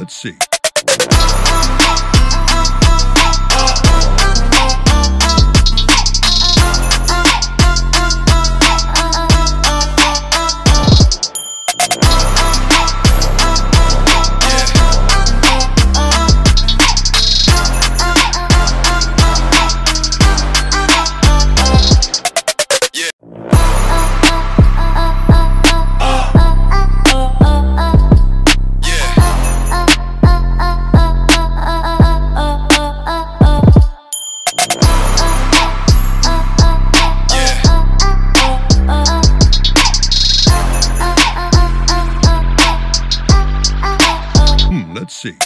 Let's see. Let's see.